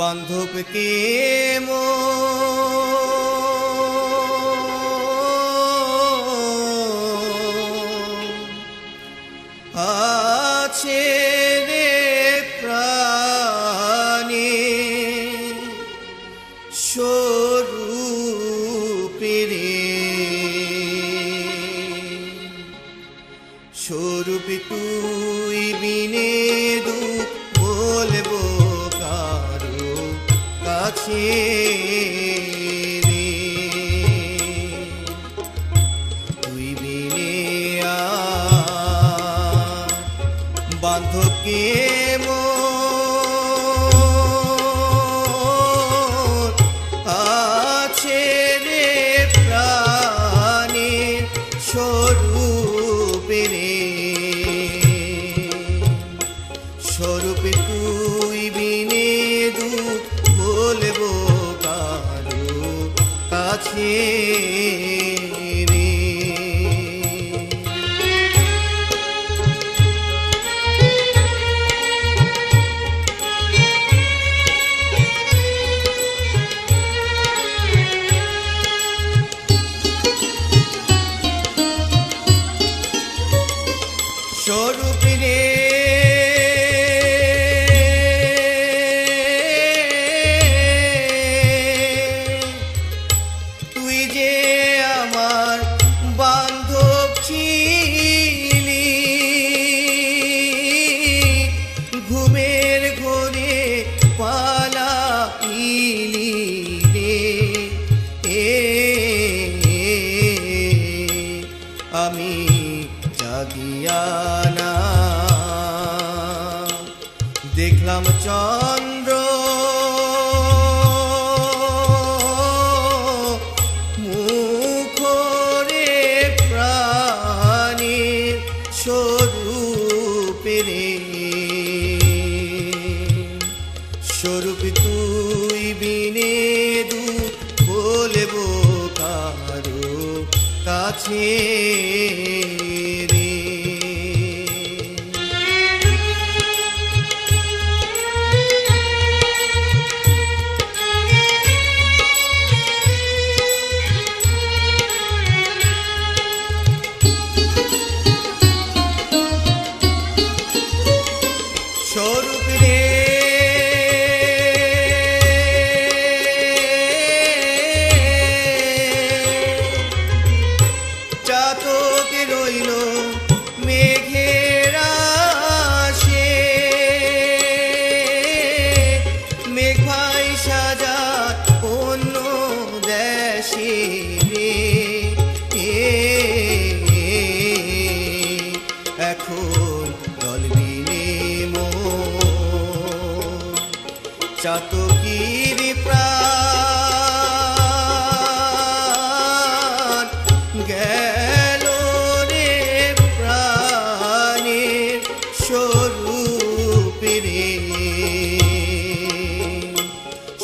বান্ধবকে মো? আছে রে প্রাণে স্বরূপ তুই বিনে কাছে நீ দেখলাম চন্দ্র মুখরে প্রাণী স্বরূপে রে। স্বরূপ তুই বিনে দু বলব কারও কাছে।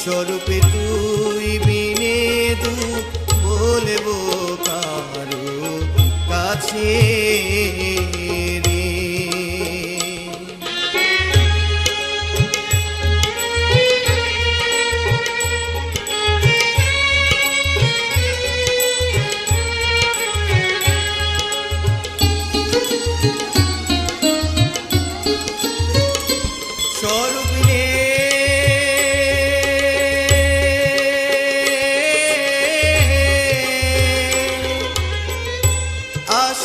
স্বরূপে তুই বিনে দু বলব কারও কাছে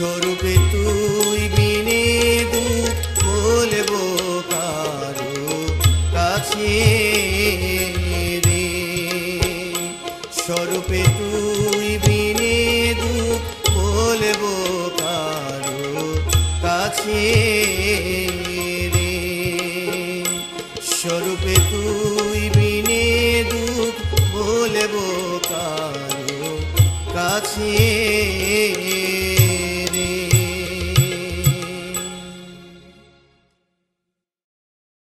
স্বরূপে তুই বিনে দুঃখ বলব কারও কাছে রে। স্বরূপে তুই বিনে দুঃখ বলব কারও কাছে রে। স্বরূপে তুই বিনে দুঃখ বলব কারও কাছে